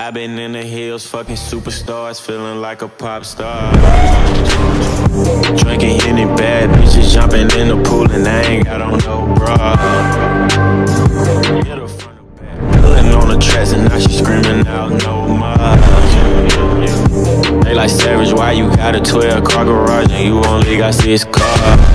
I've been in the hills, fucking superstars, feeling like a pop star. Drinking any bad bitches, jumping in the pool, and I ain't got on no bra. Pulling on the tracks, and now she screaming out no more. They like savage, why you got a 12 car garage and you only got six cars?